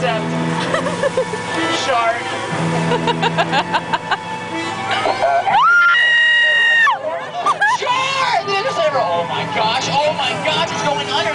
except shark. shark! Oh my gosh! Oh my gosh! It's going under!